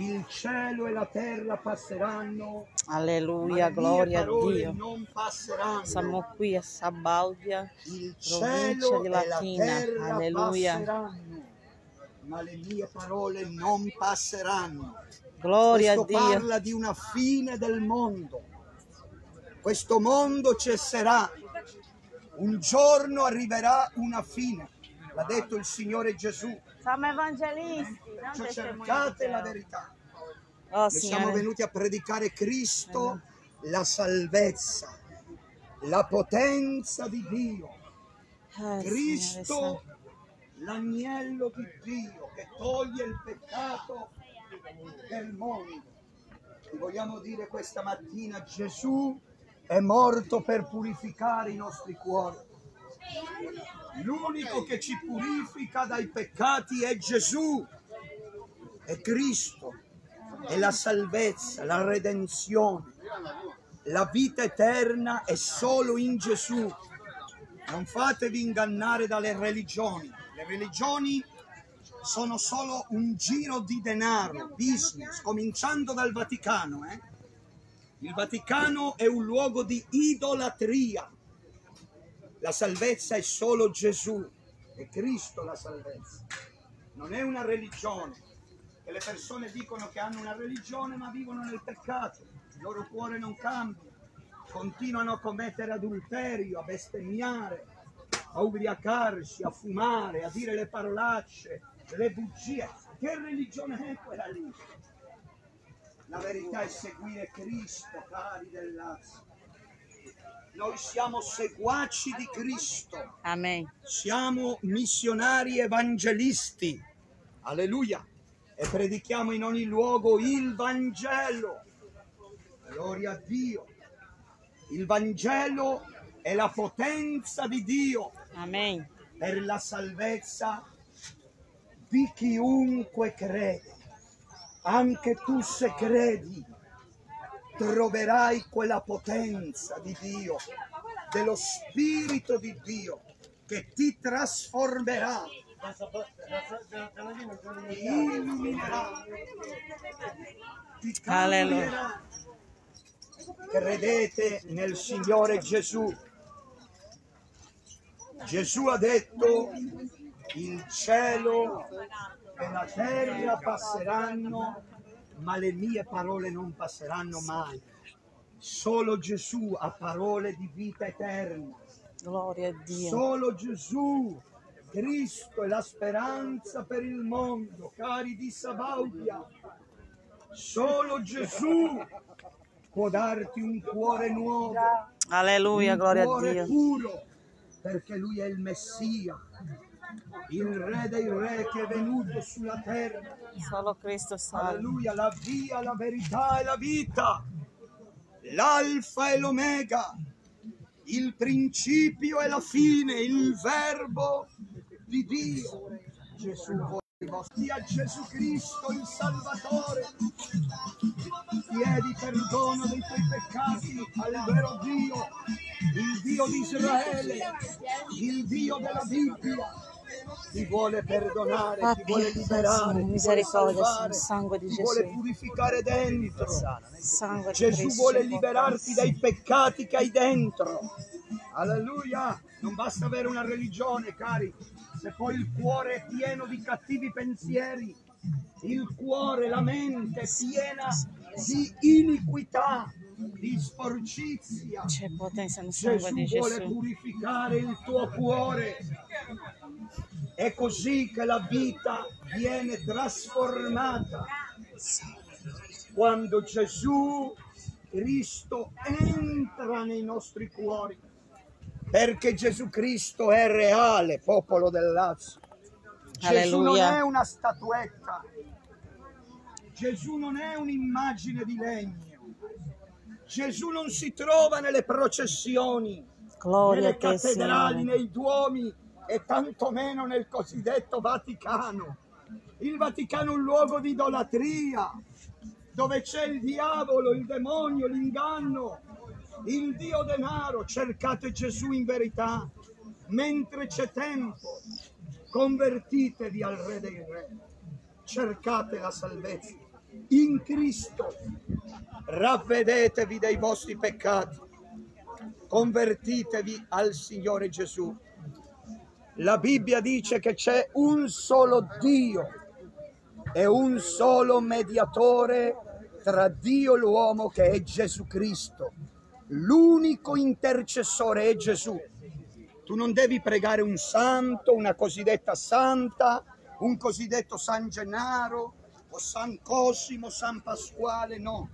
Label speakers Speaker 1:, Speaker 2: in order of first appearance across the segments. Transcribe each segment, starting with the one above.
Speaker 1: Il cielo e la terra passeranno,
Speaker 2: Alleluia,
Speaker 1: le
Speaker 2: gloria a Dio.
Speaker 1: non passeranno.
Speaker 2: Siamo qui a Sabaudia,
Speaker 1: Il
Speaker 2: provincia
Speaker 1: cielo
Speaker 2: di
Speaker 1: e la
Speaker 2: Latina. Alleluia.
Speaker 1: passeranno, ma le mie parole non passeranno.
Speaker 2: Gloria a
Speaker 1: Questo
Speaker 2: Dio.
Speaker 1: parla di una fine del mondo. Questo mondo cesserà. Un giorno arriverà una fine. L'ha detto il Signore Gesù.
Speaker 2: Siamo evangelisti, non
Speaker 1: Cioè, cercate la verità.
Speaker 2: Oh
Speaker 1: siamo venuti a predicare Cristo, la salvezza, la potenza di Dio.
Speaker 2: Eh,
Speaker 1: Cristo, l'agnello di Dio che toglie il peccato del mondo. Ti vogliamo dire questa mattina, Gesù è morto per purificare i nostri cuori. L'unico che ci purifica dai peccati è Gesù, è Cristo, è la salvezza, la redenzione, la vita eterna è solo in Gesù. Non fatevi ingannare dalle religioni. Le religioni sono solo un giro di denaro, business, cominciando dal Vaticano. eh. Il Vaticano è un luogo di idolatria. La salvezza è solo Gesù, è Cristo la salvezza. Non è una religione. E le persone dicono che hanno una religione ma vivono nel peccato. Il loro cuore non cambia. Continuano a commettere adulterio, a bestemmiare, a ubriacarsi, a fumare, a dire le parolacce, le bugie. Che religione è quella lì? La verità è seguire Cristo, cari del Lazio. Noi siamo seguaci di Cristo,
Speaker 2: Amen.
Speaker 1: siamo missionari evangelisti. Alleluia. E predichiamo in ogni luogo il Vangelo. Gloria a Dio. Il Vangelo è la potenza di Dio
Speaker 2: Amen.
Speaker 1: per la salvezza di chiunque crede. Anche tu se credi troverai quella potenza di Dio, dello Spirito di Dio che ti trasformerà, ti illuminerà, ti cambierà. Credete nel Signore Gesù. Gesù ha detto il cielo e la terra passeranno, ma le mie parole non passeranno mai. Solo Gesù ha parole di vita eterna.
Speaker 2: Gloria a Dio.
Speaker 1: Solo Gesù, Cristo è la speranza per il mondo, cari di Sabaudia. Solo Gesù può darti un cuore nuovo,
Speaker 2: Alleluia, gloria a
Speaker 1: cuore
Speaker 2: Dio.
Speaker 1: puro, perché Lui è il Messia, il Re dei Re che è venuto sulla terra.
Speaker 2: Solo Cristo salva.
Speaker 1: Alleluia, la via, la verità e la vita, l'alfa e l'omega, il principio e la fine, il verbo di Dio. Gesù Sia Gesù Cristo il Salvatore. Chiedi perdono dei tuoi peccati al vero Dio, il Dio di Israele, il Dio della Bibbia. Ti vuole perdonare, ti vuole
Speaker 2: Papi,
Speaker 1: liberare, ti vuole
Speaker 2: misericordia,
Speaker 1: salvare,
Speaker 2: sangue di
Speaker 1: ti vuole
Speaker 2: Gesù.
Speaker 1: purificare dentro.
Speaker 2: Sangue
Speaker 1: Gesù vuole liberarti dai peccati che hai dentro. Alleluia! Non basta avere una religione, cari, se poi il cuore è pieno di cattivi pensieri, il cuore, la mente è piena di iniquità, di sporcizia.
Speaker 2: C'è potenza nel sangue di
Speaker 1: Gesù vuole
Speaker 2: Gesù.
Speaker 1: purificare il tuo cuore. È così che la vita viene trasformata. Quando Gesù Cristo entra nei nostri cuori. Perché Gesù Cristo è reale, popolo del Lazio. Gesù non
Speaker 2: Alleluia.
Speaker 1: è una statuetta. Gesù non è un'immagine di legno. Gesù non si trova nelle processioni,
Speaker 2: Gloria
Speaker 1: nelle
Speaker 2: te,
Speaker 1: cattedrali, nei duomi e tantomeno nel cosiddetto Vaticano. Il Vaticano è un luogo di idolatria, dove c'è il diavolo, il demonio, l'inganno, il Dio denaro. Cercate Gesù in verità, mentre c'è tempo. Convertitevi al Re dei Re, cercate la salvezza. in Cristo. Ravvedetevi dei vostri peccati, convertitevi al Signore Gesù. La Bibbia dice che c'è un solo Dio e un solo mediatore tra Dio e l'uomo che è Gesù Cristo. L'unico intercessore è Gesù. Tu non devi pregare un santo, una cosiddetta santa, un cosiddetto San Gennaro o San Cosimo, San Pasquale, no.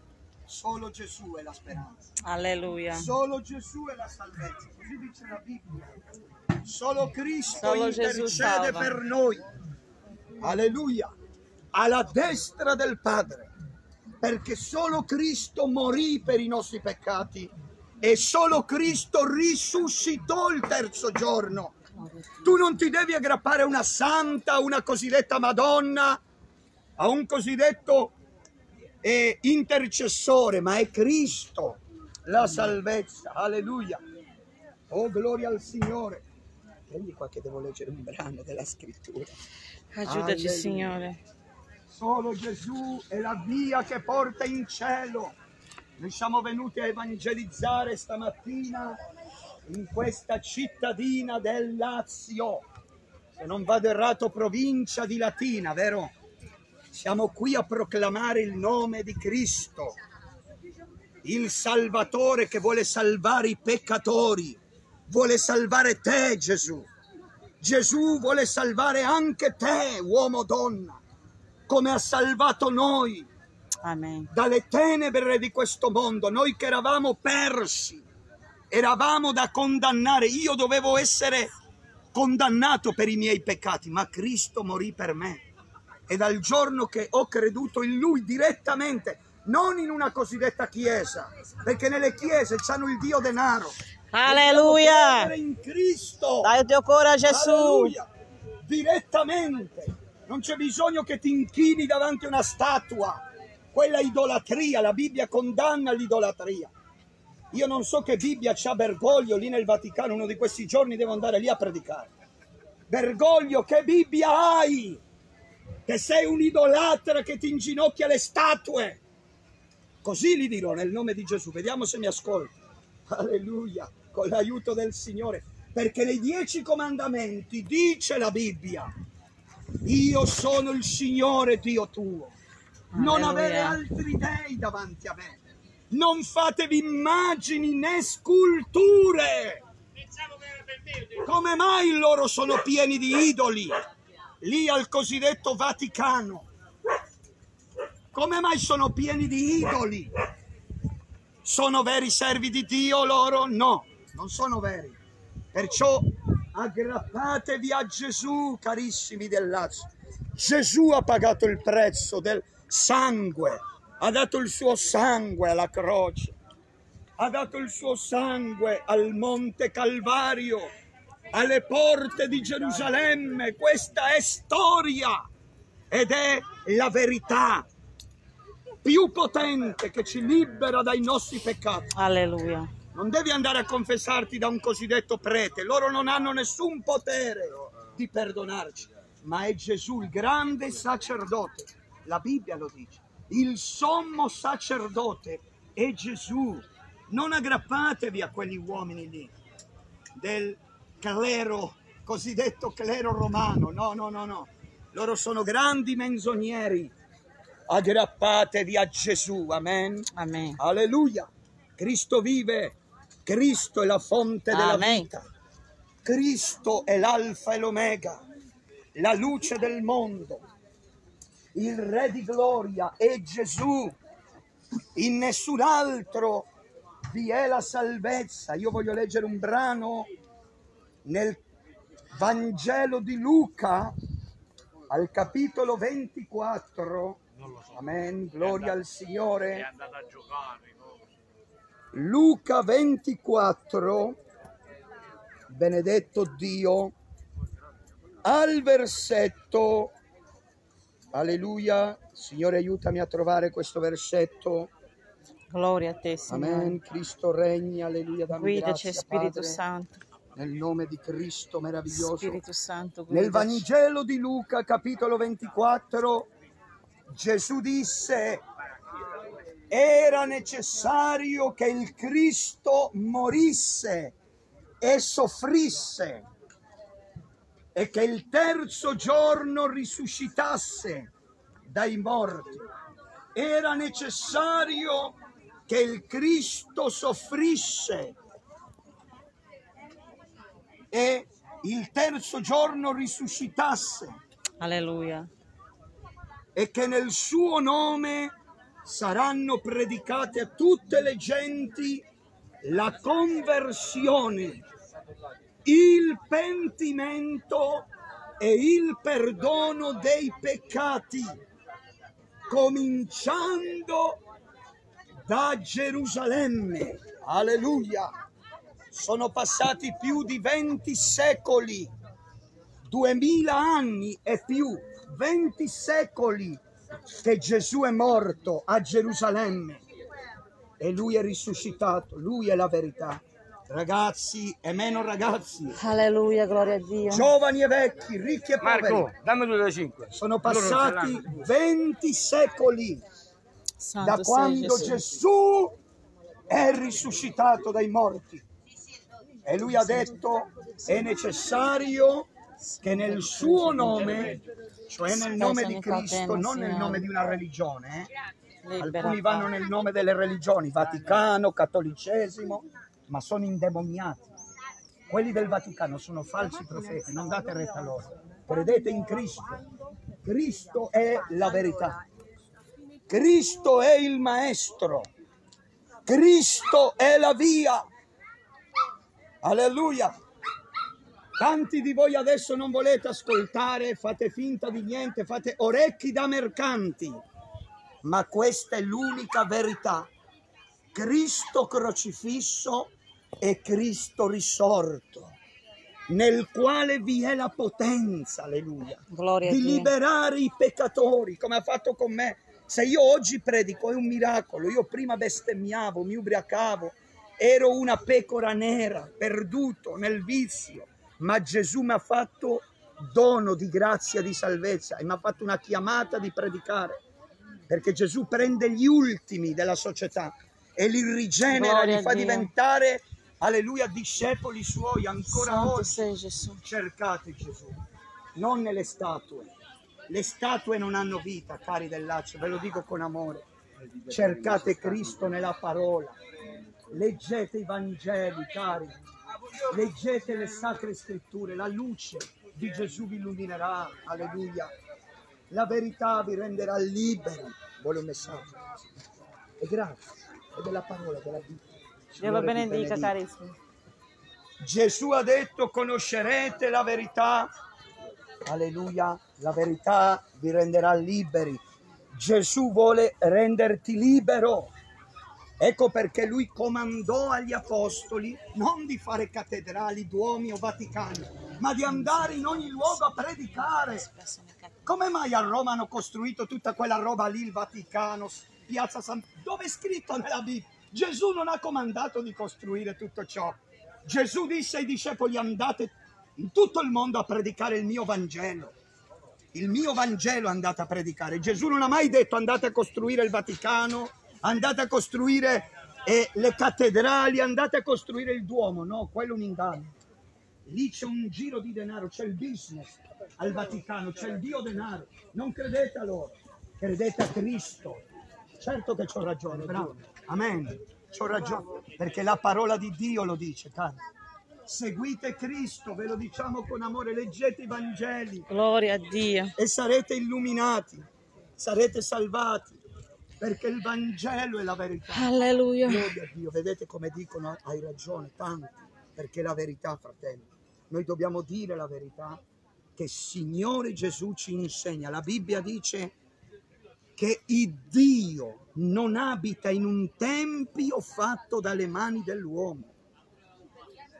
Speaker 1: Solo Gesù è la speranza.
Speaker 2: Alleluia.
Speaker 1: Solo Gesù è la salvezza. Così dice la Bibbia. Solo Cristo
Speaker 2: Solo
Speaker 1: intercede
Speaker 2: salva.
Speaker 1: per noi. Alleluia. Alla destra del Padre. Perché solo Cristo morì per i nostri peccati e solo Cristo risuscitò il terzo giorno. Tu non ti devi aggrappare a una santa, a una cosiddetta Madonna, a un cosiddetto eh, intercessore, ma è Cristo la salvezza. Alleluia. Oh, gloria al Signore. Prendi qua che devo leggere un brano della scrittura.
Speaker 2: Aiutaci,
Speaker 1: Alleluia.
Speaker 2: Signore.
Speaker 1: Solo Gesù è la via che porta in cielo. Noi siamo venuti a evangelizzare stamattina in questa cittadina del Lazio, se non vado errato provincia di Latina, vero? Siamo qui a proclamare il nome di Cristo, il Salvatore che vuole salvare i peccatori, vuole salvare te Gesù. Gesù vuole salvare anche te, uomo donna, come ha salvato noi
Speaker 2: Amen.
Speaker 1: dalle tenebre di questo mondo, noi che eravamo persi, eravamo da condannare, io dovevo essere condannato per i miei peccati, ma Cristo morì per me. E dal giorno che ho creduto in Lui direttamente, non in una cosiddetta chiesa, perché nelle chiese c'hanno il Dio denaro.
Speaker 2: Alleluia.
Speaker 1: In Cristo.
Speaker 2: Dai il tuo cuore a Gesù.
Speaker 1: Alleluia. Direttamente. Non c'è bisogno che ti inchini davanti a una statua. Quella è idolatria, la Bibbia condanna l'idolatria. Io non so che Bibbia c'ha Bergoglio lì nel Vaticano, uno di questi giorni devo andare lì a predicare. Bergoglio, che Bibbia hai? Che sei un idolatra che ti inginocchia le statue. Così gli dirò nel nome di Gesù. Vediamo se mi ascolta. Alleluia, con l'aiuto del Signore. Perché nei dieci comandamenti dice la Bibbia, io sono il Signore Dio tuo. Non
Speaker 2: Alleluia.
Speaker 1: avere altri dei davanti a me. Non fatevi immagini né sculture. Come mai loro sono pieni di idoli? Lì al cosiddetto Vaticano. Come mai sono pieni di idoli? Sono veri servi di Dio loro? No, non sono veri. Perciò aggrappatevi a Gesù, carissimi del Lazio. Gesù ha pagato il prezzo del sangue, ha dato il suo sangue alla croce, ha dato il suo sangue al Monte Calvario, alle porte di Gerusalemme. Questa è storia ed è la verità più potente che ci libera dai nostri peccati.
Speaker 2: Alleluia.
Speaker 1: Non devi andare a confessarti da un cosiddetto prete, loro non hanno nessun potere di perdonarci, ma è Gesù il grande sacerdote. La Bibbia lo dice. Il sommo sacerdote è Gesù. Non aggrappatevi a quegli uomini lì del clero, cosiddetto clero romano. No, no, no, no. Loro sono grandi menzogneri. Aggrappatevi a Gesù. Amen.
Speaker 2: Amen.
Speaker 1: Alleluia. Cristo vive. Cristo è la fonte della
Speaker 2: Amen.
Speaker 1: vita. Cristo è l'alfa e l'omega, la luce del mondo. Il Re di gloria è Gesù. In nessun altro vi è la salvezza. Io voglio leggere un brano nel Vangelo di Luca al capitolo 24. Amen. Gloria al Signore. Luca 24, benedetto Dio, al versetto, alleluia, Signore aiutami a trovare questo versetto,
Speaker 2: Gloria a te, Signore.
Speaker 1: amen, Cristo regna, alleluia, dammi
Speaker 2: Guidaci,
Speaker 1: grazia,
Speaker 2: Spirito
Speaker 1: Padre,
Speaker 2: Santo.
Speaker 1: nel nome di Cristo meraviglioso.
Speaker 2: Spirito Santo,
Speaker 1: Nel. Vangelo di Luca, capitolo 24, Gesù disse, era necessario che il Cristo morisse e soffrisse e che il terzo giorno risuscitasse dai morti. Era necessario che il Cristo soffrisse e il terzo giorno risuscitasse
Speaker 2: Alleluia.
Speaker 1: e che nel suo nome saranno predicate a tutte le genti la conversione, il pentimento e il perdono dei peccati, cominciando da Gerusalemme. Alleluia! Sono passati più di 20 secoli, 2000 anni e più, 20 secoli che Gesù è morto a Gerusalemme e lui è risuscitato, lui è la verità. Ragazzi e meno ragazzi,
Speaker 2: Alleluia, gloria a Dio.
Speaker 1: giovani e vecchi, ricchi e poveri,
Speaker 3: Marco, dammi due da cinque.
Speaker 1: sono passati
Speaker 3: l'hanno.
Speaker 1: 20 secoli
Speaker 2: Santo
Speaker 1: da quando
Speaker 2: Gesù.
Speaker 1: Gesù è risuscitato dai morti. E lui ha detto è necessario che nel suo nome, cioè nel nome di Cristo, non nel nome di una religione, eh, alcuni vanno nel nome delle religioni, Vaticano, cattolicesimo, ma sono indemoniati. Quelli del Vaticano sono falsi profeti, non date retta loro. Credete in Cristo. Cristo è la verità. Cristo è il Maestro. Cristo è la via. Alleluia. Tanti di voi adesso non volete ascoltare, fate finta di niente, fate orecchi da mercanti. Ma questa è l'unica verità. Cristo crocifisso e Cristo risorto, nel quale vi è la potenza, alleluia,
Speaker 2: Gloria a
Speaker 1: di liberare i peccatori, come ha fatto con me. Se io oggi predico è un miracolo, io prima bestemmiavo, mi ubriacavo, ero una pecora nera, perduto nel vizio, ma Gesù mi ha fatto dono di grazia, di salvezza e mi ha fatto una chiamata di predicare, perché Gesù prende gli ultimi della società e li rigenera,
Speaker 2: Gloria
Speaker 1: li fa diventare, alleluia, discepoli suoi ancora
Speaker 2: Santo
Speaker 1: oggi
Speaker 2: sei Gesù.
Speaker 1: cercate Gesù, non nelle statue. Le statue non hanno vita, cari del Lazio, ve lo dico con amore. Cercate Cristo nella parola. Leggete i Vangeli, cari. Leggete le sacre scritture. La luce di Gesù vi illuminerà. Alleluia. La verità vi renderà liberi. Vuole un messaggio. E grazie. È della parola, della vita.
Speaker 2: Dio lo
Speaker 1: Signore vi
Speaker 2: benedica,
Speaker 1: benedica.
Speaker 2: carissimo.
Speaker 1: Gesù ha detto conoscerete la verità. Alleluia, la verità vi renderà liberi. Gesù vuole renderti libero. Ecco perché lui comandò agli apostoli non di fare cattedrali, duomi o vaticani, ma di andare in ogni luogo a predicare. Come mai a Roma hanno costruito tutta quella roba lì, il Vaticano, Piazza San... Dove è scritto nella Bibbia? Gesù non ha comandato di costruire tutto ciò. Gesù disse ai discepoli andate in tutto il mondo a predicare il mio Vangelo. Il mio Vangelo andate a predicare. Gesù non ha mai detto andate a costruire il Vaticano, andate a costruire eh, le cattedrali, andate a costruire il Duomo. No, quello è un inganno. Lì c'è un giro di denaro, c'è il business al Vaticano, c'è il Dio denaro. Non credete a loro, credete a Cristo. Certo che ho ragione, bravo. Amen. C'ho ragione, perché la parola di Dio lo dice, cari. Seguite Cristo, ve lo diciamo con amore, leggete i Vangeli
Speaker 2: Gloria a Dio.
Speaker 1: e sarete illuminati, sarete salvati, perché il Vangelo è la verità.
Speaker 2: Alleluia.
Speaker 1: Gloria a Dio, vedete come dicono, hai ragione, tanti, perché è la verità, fratelli. Noi dobbiamo dire la verità che Signore Gesù ci insegna. La Bibbia dice che il Dio non abita in un tempio fatto dalle mani dell'uomo.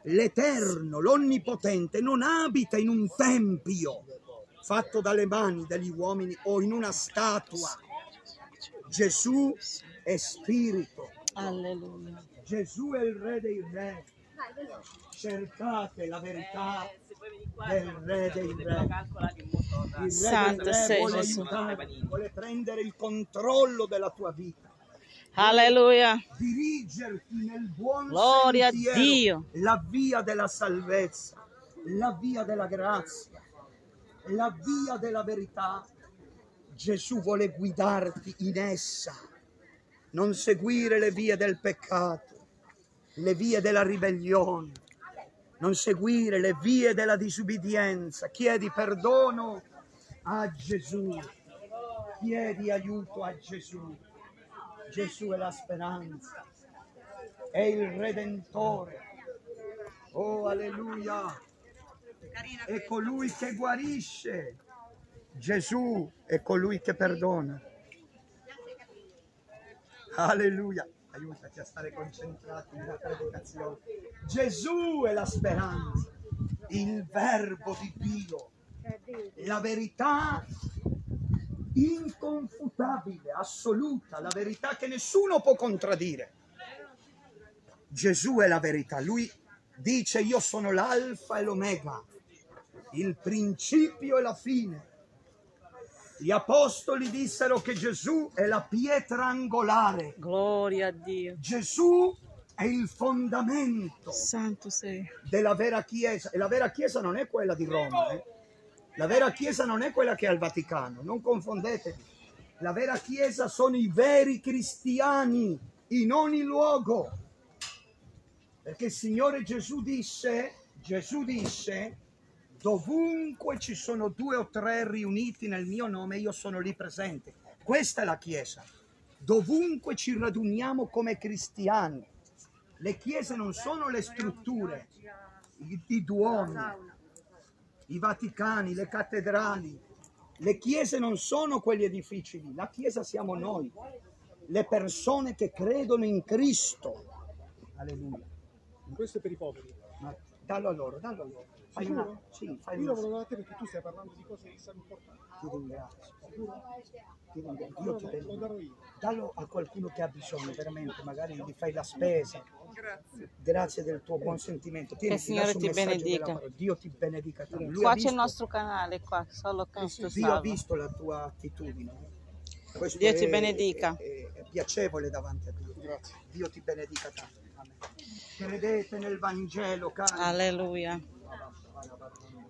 Speaker 1: L'Eterno, l'Onnipotente, non abita in un tempio fatto dalle mani degli uomini o in una statua. Gesù è spirito,
Speaker 2: Alleluia.
Speaker 1: Gesù è il Re dei Re. Cercate la verità del Re dei Re. Il Re
Speaker 2: Santo
Speaker 1: Re
Speaker 2: sei
Speaker 1: vuole
Speaker 2: Gesù.
Speaker 1: aiutarti, vuole prendere il controllo della tua vita,
Speaker 2: Alleluia.
Speaker 1: dirigerti nel buon
Speaker 2: Gloria a
Speaker 1: sentiero,
Speaker 2: Dio.
Speaker 1: la via della salvezza, la via della grazia, la via della verità. Gesù vuole guidarti in essa, non seguire le vie del peccato, le vie della ribellione, non seguire le vie della disubbidienza. Chiedi perdono a Gesù, chiedi aiuto a Gesù. Gesù è la speranza, è il Redentore. Oh, alleluia! È colui che guarisce. Gesù è colui che perdona. Alleluia! Aiutaci a stare concentrati nella predicazione. Gesù è la speranza, il verbo di Dio, la verità inconfutabile, assoluta, la verità che nessuno può contraddire. Gesù è la verità, lui dice io sono l'alfa e l'omega, il principio e la fine. Gli apostoli dissero che Gesù è la pietra angolare,
Speaker 2: Gloria a Dio.
Speaker 1: Gesù è il fondamento
Speaker 2: Santo sei.
Speaker 1: della vera Chiesa. E la vera Chiesa non è quella di Roma, eh. la vera Chiesa non è quella che è al Vaticano, non confondetevi. La vera Chiesa sono i veri cristiani in ogni luogo. Perché il Signore Gesù disse, Gesù disse, dovunque ci sono due o tre riuniti nel mio nome, io sono lì presente. Questa è la Chiesa. Dovunque ci raduniamo come cristiani. Le chiese non sono le strutture, i, duomi, i vaticani, le cattedrali. Le chiese non sono quegli edifici lì, la chiesa siamo noi, le persone che credono in Cristo. Alleluia.
Speaker 3: Questo è per i poveri.
Speaker 1: Ma dallo a loro, dallo a loro. Fai una, sì, fai
Speaker 3: Io
Speaker 1: una,
Speaker 3: lavoro da te perché tu stai parlando di cose che sono importanti.
Speaker 1: ti ringrazio. Ti ringrazio. Io ti
Speaker 3: lo darò io.
Speaker 1: Dallo a qualcuno che ha bisogno, veramente, magari gli fai la spesa.
Speaker 3: Grazie.
Speaker 1: Grazie del tuo buon sentimento. Tieni,
Speaker 2: Che il Signore ti benedica.
Speaker 1: Dio ti benedica tanto.
Speaker 2: Qua c'è il nostro canale, qua, solo Cristo
Speaker 1: Dio ha visto la tua attitudine. Questo
Speaker 2: Dio ti
Speaker 1: è-
Speaker 2: benedica.
Speaker 1: È, è piacevole davanti a Dio.
Speaker 3: Grazie.
Speaker 1: Dio ti benedica tanto. Amen. Credete nel Vangelo, cari.
Speaker 2: Alleluia.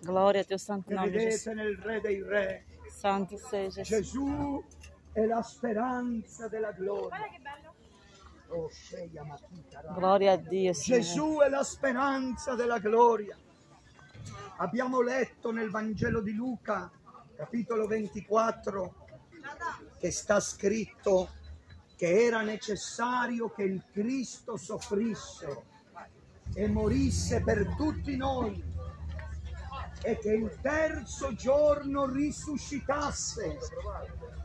Speaker 2: Gloria a Dio, santo nome Gesù.
Speaker 1: Credete nel Re dei Re.
Speaker 2: Santo sei Gesù.
Speaker 1: Gesù è la speranza della gloria. Oh.
Speaker 2: Gloria a Dio, Signore.
Speaker 1: Gesù è la speranza della gloria. Abbiamo letto nel Vangelo di Luca, capitolo 24, che sta scritto che era necessario che il Cristo soffrisse e morisse per tutti noi e che il terzo giorno risuscitasse.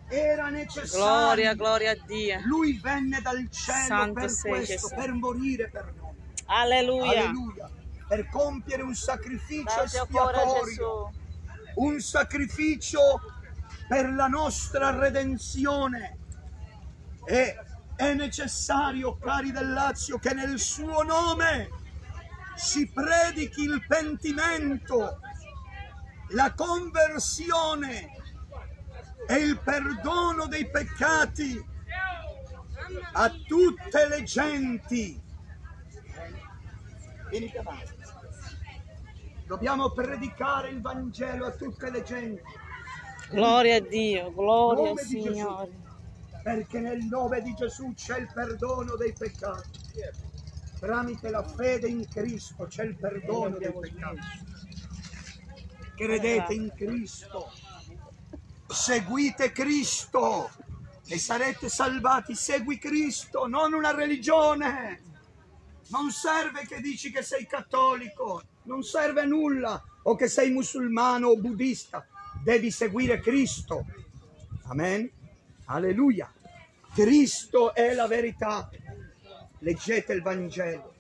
Speaker 1: Era necessario.
Speaker 2: Gloria, gloria a Dio.
Speaker 1: Lui venne dal cielo
Speaker 2: Santo
Speaker 1: per
Speaker 2: sei
Speaker 1: questo,
Speaker 2: Gesù.
Speaker 1: per morire per noi.
Speaker 2: Alleluia.
Speaker 1: Alleluia. Per compiere un sacrificio espiatorio, un sacrificio per la nostra redenzione. E è necessario, cari del Lazio, che nel suo nome si predichi il pentimento, la conversione e il perdono dei peccati a tutte le genti. Vieni avanti. Dobbiamo predicare il Vangelo a tutte le genti,
Speaker 2: Gloria a Dio, gloria al
Speaker 1: Gesù.
Speaker 2: Signore.
Speaker 1: perché nel nome di Gesù c'è il perdono dei peccati. Tramite la fede in Cristo c'è il perdono dei peccati. Credete in Cristo, seguite Cristo e sarete salvati. Segui Cristo, non una religione. Non serve che dici che sei cattolico, non serve a nulla, o che sei musulmano o buddista. Devi seguire Cristo. Amen. Alleluia. Cristo è la verità. Leggete il Vangelo.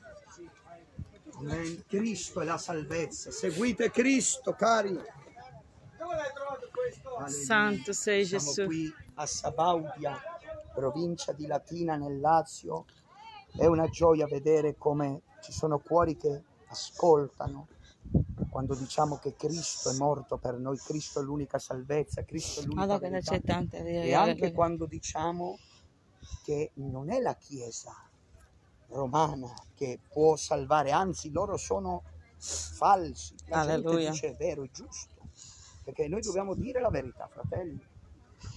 Speaker 1: Amen. Cristo è la salvezza. Seguite Cristo, cari. Alleluia.
Speaker 2: Santo sei
Speaker 1: Siamo
Speaker 2: Gesù.
Speaker 1: qui a Sabaudia, provincia di Latina nel Lazio. È una gioia vedere come ci sono cuori che ascoltano quando diciamo che Cristo è morto per noi, Cristo è l'unica salvezza, Cristo è l'unica
Speaker 2: che
Speaker 1: verità.
Speaker 2: tante
Speaker 1: E anche quando diciamo che non è la Chiesa romana che può salvare, anzi loro sono falsi. La gente
Speaker 2: Alleluia.
Speaker 1: dice è vero, è giusto, perché noi dobbiamo dire la verità, fratelli.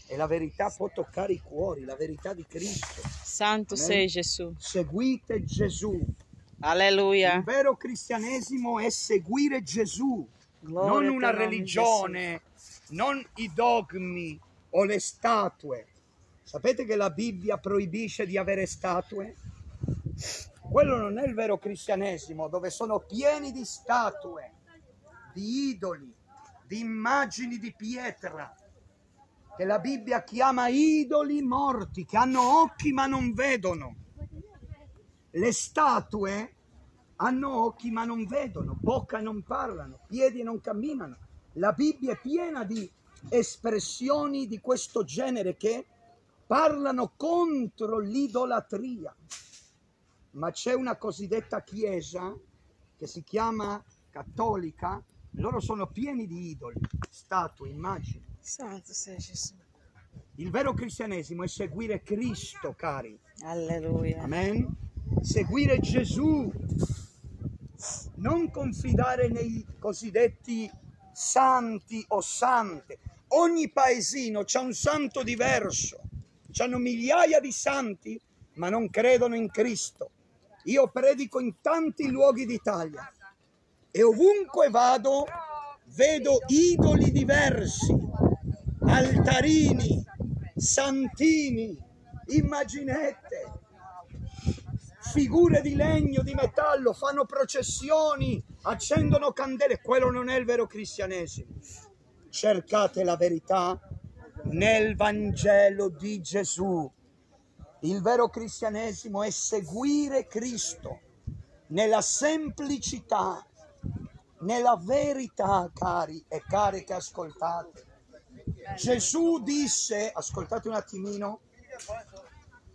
Speaker 1: E la verità può toccare i cuori, la verità di Cristo.
Speaker 2: Santo
Speaker 1: Amen.
Speaker 2: sei Gesù.
Speaker 1: Seguite Gesù. Il
Speaker 2: Alleluia.
Speaker 1: vero cristianesimo è seguire Gesù,
Speaker 2: Gloria
Speaker 1: non una religione, non i dogmi o le statue. Sapete che la Bibbia proibisce di avere statue? Quello non è il vero cristianesimo, dove sono pieni di statue, di idoli, di immagini di pietra, che la Bibbia chiama idoli morti, che hanno occhi ma non vedono. Le statue hanno occhi ma non vedono, bocca non parlano, piedi non camminano. La Bibbia è piena di espressioni di questo genere che parlano contro l'idolatria. Ma c'è una cosiddetta chiesa che si chiama cattolica, loro sono pieni di idoli, statue, immagini.
Speaker 2: Santo sei Gesù.
Speaker 1: Il vero cristianesimo è seguire Cristo, cari.
Speaker 2: Alleluia.
Speaker 1: Amen. Seguire Gesù, non confidare nei cosiddetti santi o sante. Ogni paesino c'ha un santo diverso, hanno migliaia di santi, ma non credono in Cristo. Io predico in tanti luoghi d'Italia e ovunque vado vedo idoli diversi, altarini, santini, immaginette, figure di legno, di metallo, fanno processioni, accendono candele. Quello non è il vero cristianesimo. Cercate la verità nel Vangelo di Gesù. Il vero cristianesimo è seguire Cristo nella semplicità, nella verità, cari e care che ascoltate. Gesù disse, ascoltate un attimino,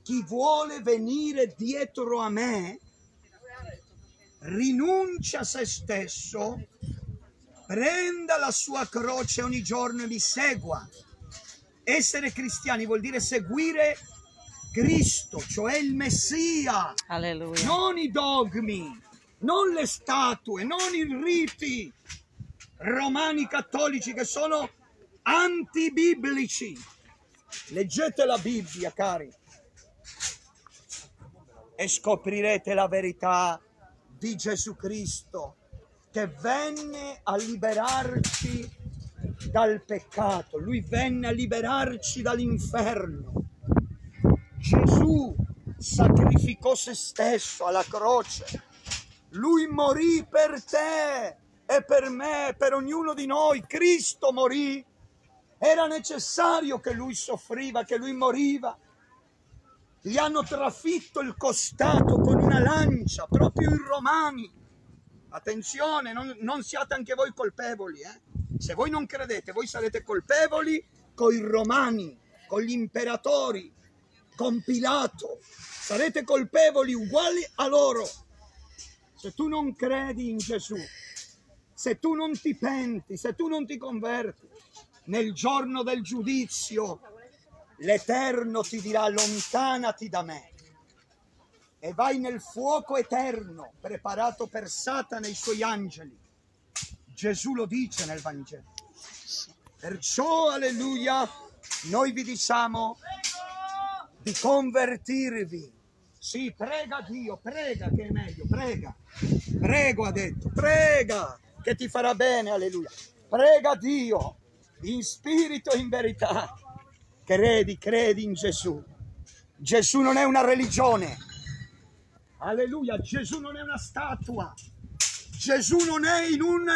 Speaker 1: chi vuole venire dietro a me rinuncia a se stesso, prenda la sua croce ogni giorno e mi segua. Essere cristiani vuol dire seguire Cristo, cioè il Messia,
Speaker 2: Alleluia.
Speaker 1: non i dogmi, non le statue, non i riti romani cattolici che sono antibiblici. Leggete la Bibbia, cari, e scoprirete la verità di Gesù Cristo che venne a liberarci dal peccato, lui venne a liberarci dall'inferno. Gesù sacrificò se stesso alla croce, lui morì per te e per me, per ognuno di noi, Cristo morì, era necessario che lui soffriva, che lui moriva gli hanno trafitto il costato con una lancia, proprio i romani. Attenzione, non, non siate anche voi colpevoli. eh. Se voi non credete, voi sarete colpevoli con i romani, con gli imperatori, con Pilato. Sarete colpevoli uguali a loro. Se tu non credi in Gesù, se tu non ti penti, se tu non ti converti, nel giorno del giudizio l'Eterno ti dirà allontanati da me e vai nel fuoco eterno preparato per Satana e i suoi angeli. Gesù lo dice nel Vangelo. Perciò, alleluia, noi vi diciamo di convertirvi. Sì, prega Dio, prega che è meglio, prega. Prego, ha detto, prega che ti farà bene, alleluia. Prega Dio in spirito e in verità. Credi, credi in Gesù. Gesù non è una religione. Alleluia, Gesù non è una statua. Gesù non è in un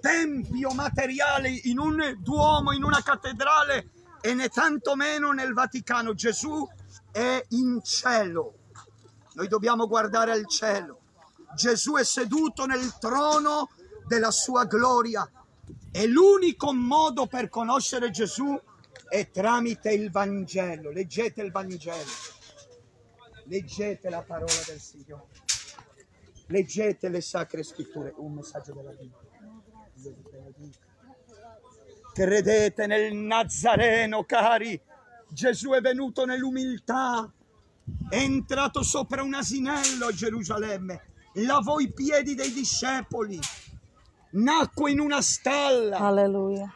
Speaker 1: tempio materiale, in un duomo, in una cattedrale e né tantomeno nel Vaticano. Gesù è in cielo. Noi dobbiamo guardare al cielo. Gesù è seduto nel trono della sua gloria. E l'unico modo per conoscere Gesù è tramite il Vangelo. Leggete il Vangelo. Leggete la parola del Signore. Leggete le sacre scritture. Un messaggio della Bibbia. Credete nel Nazareno, cari. Gesù è venuto nell'umiltà, è entrato sopra un asinello a Gerusalemme, lavò i piedi dei discepoli, nacque in una stalla.
Speaker 2: Alleluia.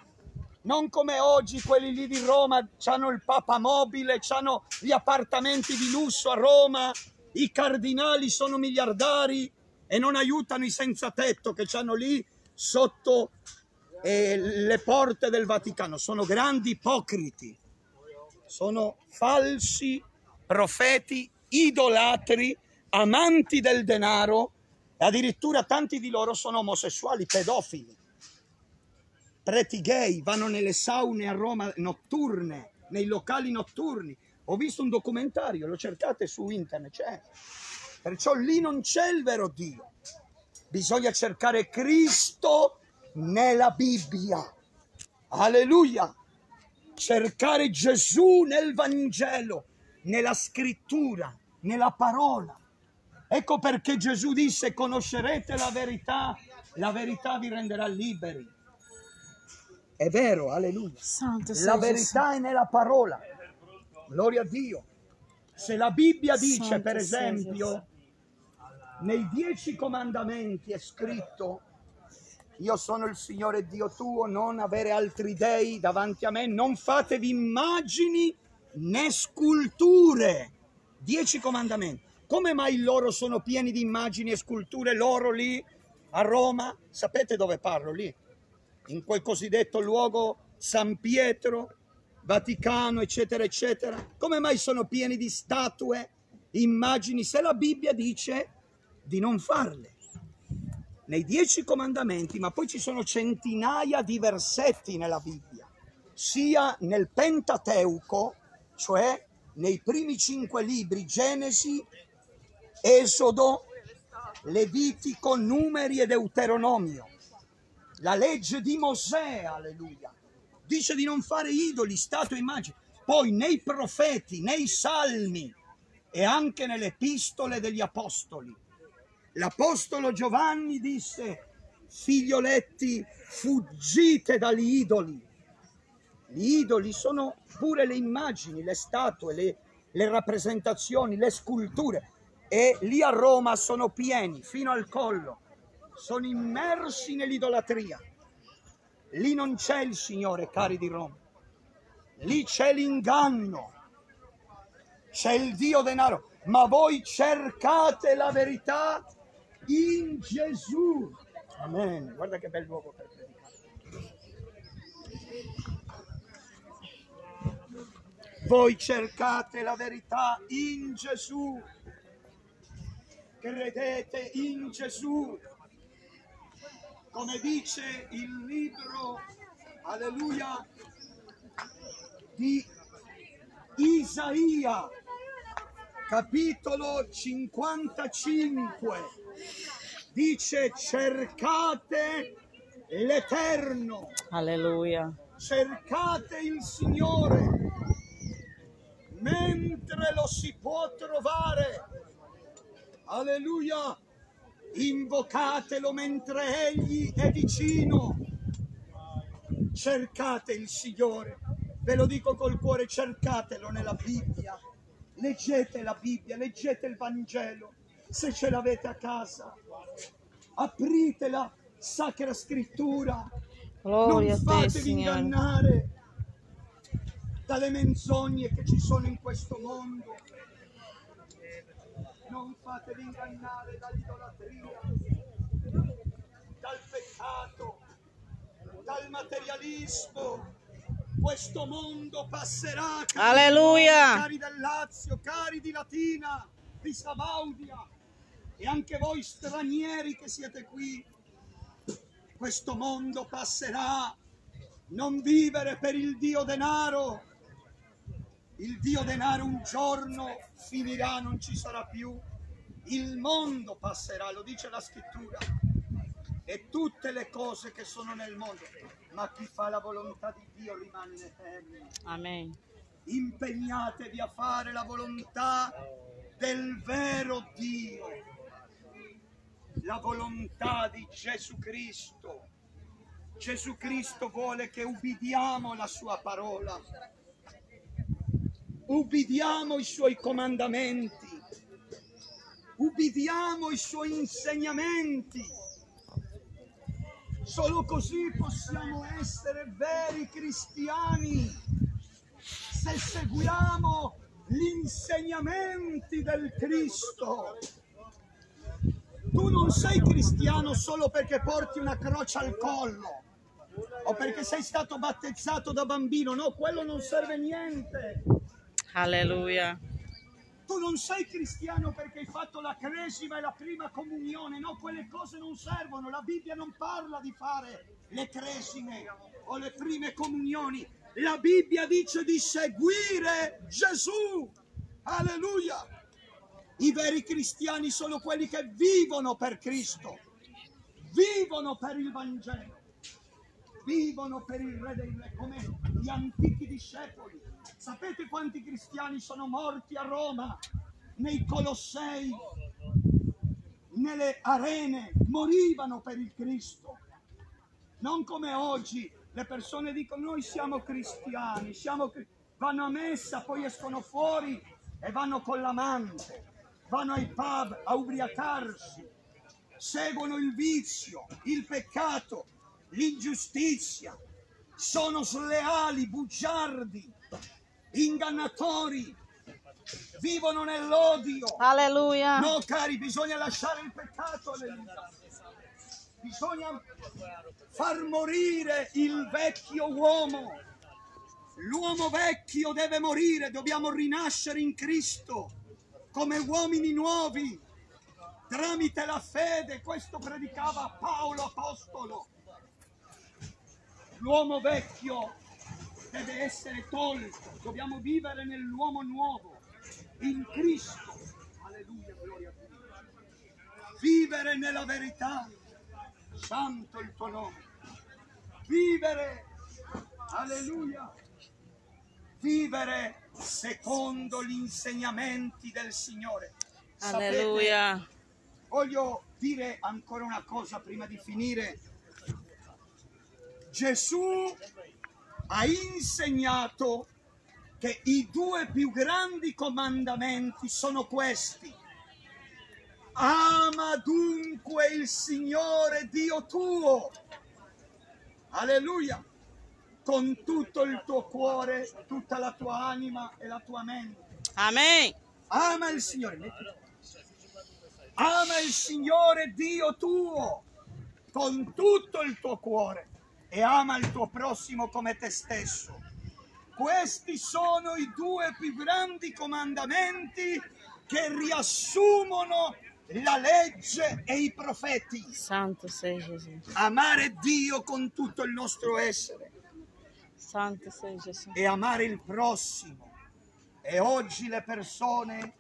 Speaker 1: Non come oggi quelli lì di Roma hanno il Papa mobile, hanno gli appartamenti di lusso a Roma, i cardinali sono miliardari e non aiutano i senza tetto che hanno lì sotto eh, le porte del Vaticano. Sono grandi ipocriti, sono falsi profeti, idolatri, amanti del denaro e addirittura tanti di loro sono omosessuali, pedofili preti gay vanno nelle saune a Roma notturne, nei locali notturni. Ho visto un documentario, lo cercate su internet, c'è. Perciò lì non c'è il vero Dio. Bisogna cercare Cristo nella Bibbia. Alleluia. Cercare Gesù nel Vangelo, nella scrittura, nella parola. Ecco perché Gesù disse conoscerete la verità, la verità vi renderà liberi. È vero, alleluia.
Speaker 2: Santo
Speaker 1: La
Speaker 2: Gesù.
Speaker 1: verità è nella parola. Gloria a Dio. Se la Bibbia dice,
Speaker 2: Santo
Speaker 1: per esempio, nei dieci comandamenti è scritto, io sono il Signore Dio tuo, non avere altri dei davanti a me, non fatevi immagini né sculture. Dieci comandamenti. Come mai loro sono pieni di immagini e sculture, loro lì a Roma? Sapete dove parlo lì? in quel cosiddetto luogo San Pietro, Vaticano, eccetera, eccetera? Come mai sono pieni di statue, immagini, se la Bibbia dice di non farle? Nei dieci comandamenti, ma poi ci sono centinaia di versetti nella Bibbia, sia nel Pentateuco, cioè nei primi cinque libri, Genesi, Esodo, Levitico, Numeri e Deuteronomio la legge di Mosè, alleluia, dice di non fare idoli, statue immagini. Poi nei profeti, nei salmi e anche nelle epistole degli apostoli. L'apostolo Giovanni disse, figlioletti, fuggite dagli idoli. Gli idoli sono pure le immagini, le statue, le, le rappresentazioni, le sculture. E lì a Roma sono pieni fino al collo sono immersi nell'idolatria. Lì non c'è il Signore, cari di Roma. Lì c'è l'inganno. C'è il Dio denaro. Ma voi cercate la verità in Gesù. Amen. Guarda che bel luogo per predicare. Voi cercate la verità in Gesù. Credete in Gesù come dice il libro, alleluia, di Isaia, capitolo 55, dice cercate l'Eterno,
Speaker 2: Alleluia.
Speaker 1: cercate il Signore, mentre lo si può trovare, alleluia, invocatelo mentre egli è vicino. Cercate il Signore, ve lo dico col cuore, cercatelo nella Bibbia. Leggete la Bibbia, leggete il Vangelo, se ce l'avete a casa. Aprite la Sacra Scrittura.
Speaker 2: Gloria
Speaker 1: non
Speaker 2: te,
Speaker 1: fatevi ingannare dalle menzogne che ci sono in questo mondo. Non fatevi ingannare dall'idolatria, dal peccato, dal materialismo. Questo mondo passerà. cari
Speaker 2: Alleluia.
Speaker 1: Cari del Lazio, cari di Latina, di Sabaudia e anche voi stranieri che siete qui. Questo mondo passerà. Non vivere per il Dio denaro, il Dio denaro un giorno finirà, non ci sarà più. Il mondo passerà, lo dice la scrittura. E tutte le cose che sono nel mondo. Ma chi fa la volontà di Dio rimane in eterno.
Speaker 2: Amen.
Speaker 1: Impegnatevi a fare la volontà del vero Dio. La volontà di Gesù Cristo. Gesù Cristo vuole che ubbidiamo la sua parola, ubbidiamo i suoi comandamenti, ubbidiamo i suoi insegnamenti. Solo così possiamo essere veri cristiani, se seguiamo gli insegnamenti del Cristo. Tu non sei cristiano solo perché porti una croce al collo o perché sei stato battezzato da bambino, no, quello non serve niente.
Speaker 2: Alleluia.
Speaker 1: Tu non sei cristiano perché hai fatto la cresima e la prima comunione, no, quelle cose non servono. La Bibbia non parla di fare le cresime o le prime comunioni. La Bibbia dice di seguire Gesù. Alleluia. I veri cristiani sono quelli che vivono per Cristo, vivono per il Vangelo, vivono per il Re dei Re, come gli antichi discepoli. Sapete quanti cristiani sono morti a Roma, nei Colossei, nelle arene, morivano per il Cristo. Non come oggi le persone dicono noi siamo cristiani, siamo cri-". vanno a messa, poi escono fuori e vanno con l'amante, vanno ai pub a ubriacarsi, seguono il vizio, il peccato, l'ingiustizia, sono sleali, bugiardi, ingannatori, vivono nell'odio.
Speaker 2: Alleluia.
Speaker 1: No, cari, bisogna lasciare il peccato. alleluia. Bisogna far morire il vecchio uomo. L'uomo vecchio deve morire, dobbiamo rinascere in Cristo come uomini nuovi tramite la fede. Questo predicava Paolo Apostolo. L'uomo vecchio deve essere tolto, dobbiamo vivere nell'uomo nuovo, in Cristo. Alleluia, gloria a Dio. Vivere nella verità, santo il tuo nome. Vivere, alleluia, vivere secondo gli insegnamenti del Signore. Sapete,
Speaker 2: Alleluia.
Speaker 1: Voglio dire ancora una cosa prima di finire. Gesù ha insegnato che i due più grandi comandamenti sono questi. Ama dunque il Signore Dio tuo. Alleluia. Con tutto il tuo cuore, tutta la tua anima e la tua mente.
Speaker 2: Amen.
Speaker 1: Ama il Signore. Ama il Signore Dio tuo con tutto il tuo cuore e ama il tuo prossimo come te stesso. Questi sono i due più grandi comandamenti che riassumono la legge e i profeti.
Speaker 2: Santo sei Gesù.
Speaker 1: Amare Dio con tutto il nostro essere
Speaker 2: Santo sei Gesù.
Speaker 1: e amare il prossimo. E oggi le persone,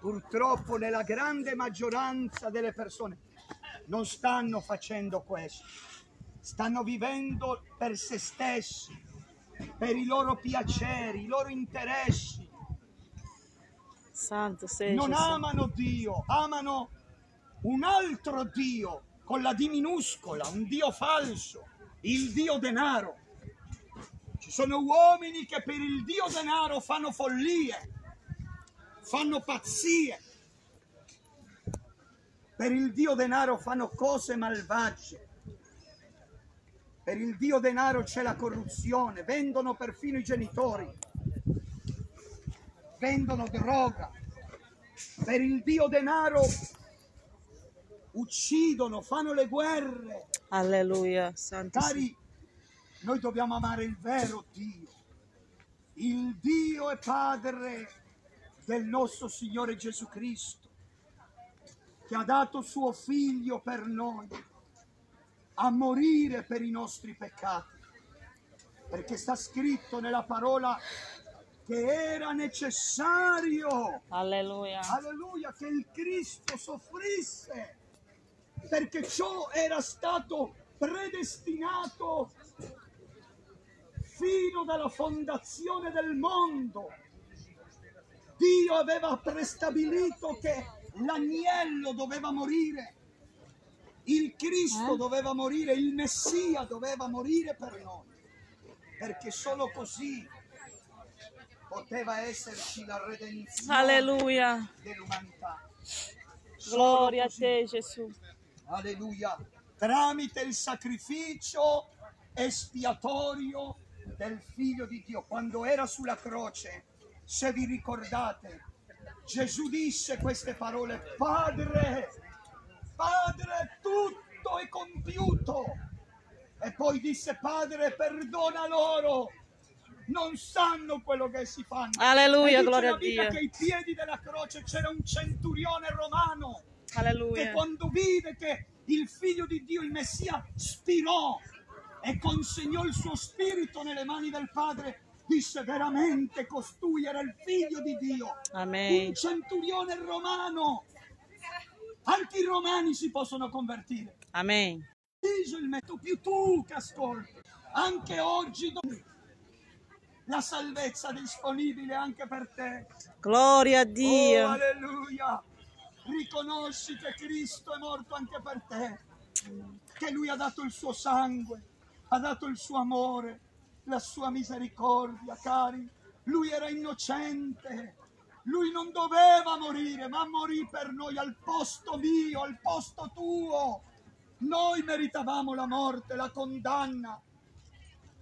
Speaker 1: purtroppo nella grande maggioranza delle persone, non stanno facendo questo. Stanno vivendo per se stessi, per i loro piaceri, i loro interessi.
Speaker 2: Santo sei
Speaker 1: Non amano Dio, amano un altro Dio con la D minuscola, un Dio falso, il Dio denaro. Ci sono uomini che per il Dio denaro fanno follie, fanno pazzie. Per il Dio denaro fanno cose malvagie. Per il Dio denaro c'è la corruzione, vendono perfino i genitori, vendono droga. Per il Dio denaro uccidono, fanno le guerre.
Speaker 2: Alleluia. Santo.
Speaker 1: Cari, noi dobbiamo amare il vero Dio, il Dio e Padre del nostro Signore Gesù Cristo, che ha dato suo figlio per noi a morire per i nostri peccati, perché sta scritto nella parola che era necessario
Speaker 2: Alleluia.
Speaker 1: alleluia, che il Cristo soffrisse, perché ciò era stato predestinato fino dalla fondazione del mondo. Dio aveva prestabilito che l'agnello doveva morire, Il Cristo
Speaker 2: Eh?
Speaker 1: doveva morire, il Messia doveva morire per noi, perché solo così poteva esserci la redenzione
Speaker 2: Alleluia.
Speaker 1: dell'umanità.
Speaker 2: Gloria a te, Gesù.
Speaker 1: Alleluia. Tramite il sacrificio espiatorio del Figlio di Dio. Quando era sulla croce, se vi ricordate, Gesù disse queste parole, Padre, Padre, tutto è compiuto. E poi disse, Padre, perdona loro. Non sanno quello che si fanno.
Speaker 2: Alleluia, gloria a Dio.
Speaker 1: che ai piedi della croce c'era un centurione romano che
Speaker 2: Alleluia.
Speaker 1: quando vide che il figlio di Dio, il Messia, spirò e consegnò il suo spirito nelle mani del Padre, disse veramente costui era il figlio di Dio,
Speaker 2: Amen.
Speaker 1: un centurione romano. Anche i romani si possono convertire.
Speaker 2: Amen.
Speaker 1: Il metto più tu che ascolti. Anche oggi la salvezza è disponibile anche per te.
Speaker 2: Gloria a
Speaker 1: Oh,
Speaker 2: Dio.
Speaker 1: alleluia! Riconosci che Cristo è morto anche per te, che Lui ha dato il suo sangue, ha dato il suo amore, la sua misericordia, cari. Lui era innocente, lui non doveva morire, ma morì per noi al posto mio, al posto tuo. Noi meritavamo la morte, la condanna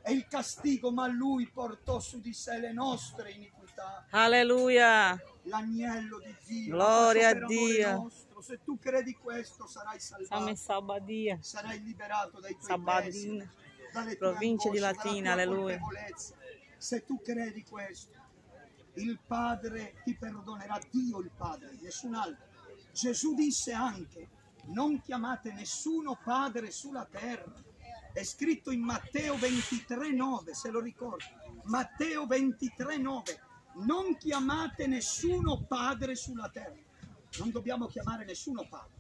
Speaker 1: e il castigo, ma lui portò su di sé le nostre iniquità
Speaker 2: Alleluia.
Speaker 1: l'agnello di Dio.
Speaker 2: Gloria a Dio.
Speaker 1: nostro. Se tu credi questo sarai salvato, sarai liberato dai tuoi
Speaker 2: Sabadina.
Speaker 1: pesi,
Speaker 2: Provincia di
Speaker 1: angosce,
Speaker 2: Latina,
Speaker 1: dalla tua
Speaker 2: alleluia.
Speaker 1: Se tu credi questo, il Padre ti perdonerà, Dio il Padre, nessun altro. Gesù disse anche, non chiamate nessuno Padre sulla terra. È scritto in Matteo 23, 9, se lo ricordi. Matteo 23, 9. Non chiamate nessuno Padre sulla terra. Non dobbiamo chiamare nessuno Padre.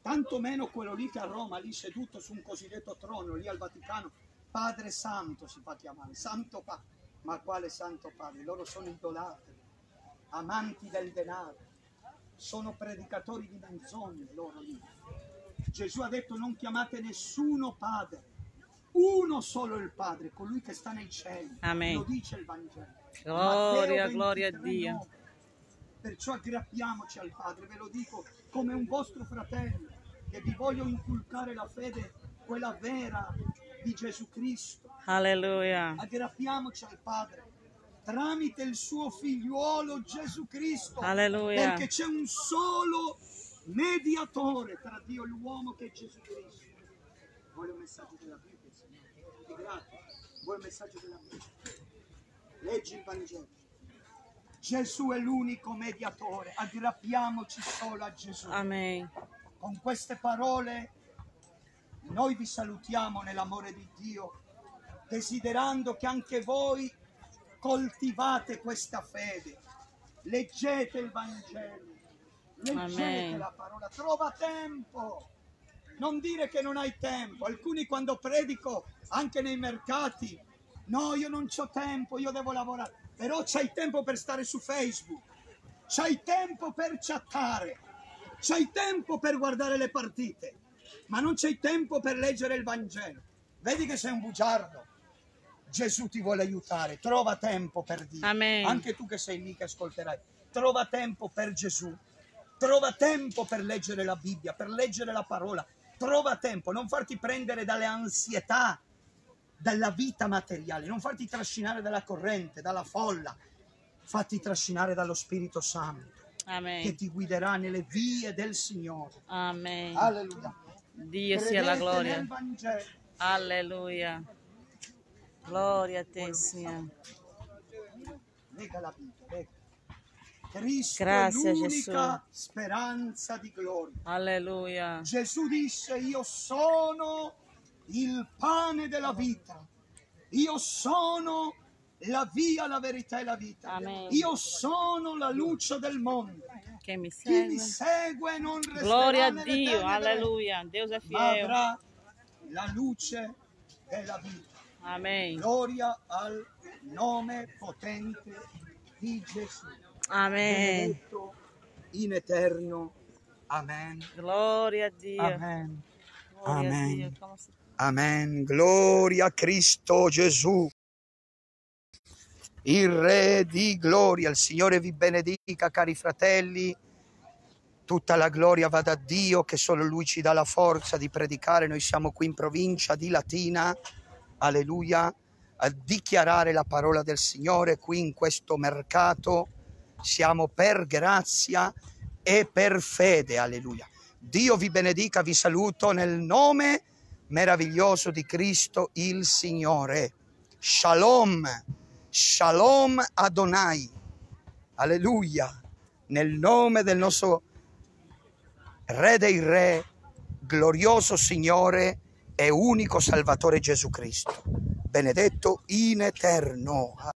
Speaker 1: Tanto meno quello lì che a Roma, lì seduto su un cosiddetto trono, lì al Vaticano, Padre Santo si fa chiamare, Santo Padre. Ma quale Santo Padre? Loro sono idolatri, amanti del denaro, sono predicatori di menzogne loro lì. Gesù ha detto non chiamate nessuno Padre, uno solo il Padre, colui che sta nei cieli.
Speaker 2: Amen.
Speaker 1: Lo dice il Vangelo.
Speaker 2: Gloria,
Speaker 1: Matteo
Speaker 2: gloria a
Speaker 1: 23,
Speaker 2: Dio.
Speaker 1: 9. Perciò aggrappiamoci al Padre, ve lo dico come un vostro fratello e vi voglio inculcare la fede, quella vera di Gesù Cristo.
Speaker 2: Alleluia.
Speaker 1: Aggrappiamoci al Padre tramite il suo figliuolo Gesù Cristo.
Speaker 2: Alleluia.
Speaker 1: Perché c'è un solo mediatore tra Dio e l'uomo che è Gesù Cristo. Vuoi un messaggio della Bibbia, Signore? Ti grazie. Vuoi un messaggio della Bibbia? Leggi il Vangelo. Gesù è l'unico mediatore. Aggrappiamoci solo a Gesù.
Speaker 2: Amen.
Speaker 1: Con queste parole noi vi salutiamo nell'amore di Dio, desiderando che anche voi coltivate questa fede. Leggete il Vangelo, leggete
Speaker 2: Amen.
Speaker 1: la parola, trova tempo. Non dire che non hai tempo. Alcuni quando predico anche nei mercati, no, io non ho tempo, io devo lavorare. Però c'hai tempo per stare su Facebook, c'hai tempo per chattare, c'hai tempo per guardare le partite, ma non c'hai tempo per leggere il Vangelo. Vedi che sei un bugiardo. Gesù ti vuole aiutare, trova tempo per Dio.
Speaker 2: Amen.
Speaker 1: Anche tu che sei lì che ascolterai, trova tempo per Gesù. Trova tempo per leggere la Bibbia, per leggere la parola. Trova tempo, non farti prendere dalle ansietà dalla vita materiale, non farti trascinare dalla corrente, dalla folla. Fatti trascinare dallo Spirito Santo che
Speaker 2: Amen.
Speaker 1: ti guiderà nelle vie del Signore.
Speaker 2: Amen.
Speaker 1: Alleluia.
Speaker 2: Dio sia la
Speaker 1: Credete
Speaker 2: gloria. Alleluia. Gloria a te, Signore.
Speaker 1: Lega. Cristo
Speaker 2: Grazie,
Speaker 1: è l'unica
Speaker 2: Gesù.
Speaker 1: speranza di gloria.
Speaker 2: Alleluia.
Speaker 1: Gesù disse, io sono il pane della vita. Io sono la via, la verità e la vita.
Speaker 2: Amen.
Speaker 1: Io sono la luce del mondo.
Speaker 2: Che mi
Speaker 1: Chi mi
Speaker 2: segue.
Speaker 1: segue non resterà
Speaker 2: Gloria a Dio. Alleluia. Dio è fiel.
Speaker 1: avrà la luce della vita.
Speaker 2: Amen.
Speaker 1: Gloria al nome potente di Gesù.
Speaker 2: Amen.
Speaker 1: benedetto in eterno. Amen.
Speaker 2: Gloria a Dio.
Speaker 1: Amen.
Speaker 2: Gloria a
Speaker 1: Amen.
Speaker 2: Dio. Come si-
Speaker 1: Amen. Gloria a Cristo Gesù. Il Re di gloria, il Signore vi benedica, cari fratelli. Tutta la gloria vada a Dio, che solo Lui ci dà la forza di predicare. Noi siamo qui in provincia di Latina, alleluia, a dichiarare la parola del Signore qui in questo mercato. Siamo per grazia e per fede, alleluia. Dio vi benedica, vi saluto nel nome meraviglioso di Cristo il Signore. Shalom, shalom Adonai. Alleluia. Nel nome del nostro Re dei Re, glorioso Signore e unico Salvatore Gesù Cristo. Benedetto in eterno.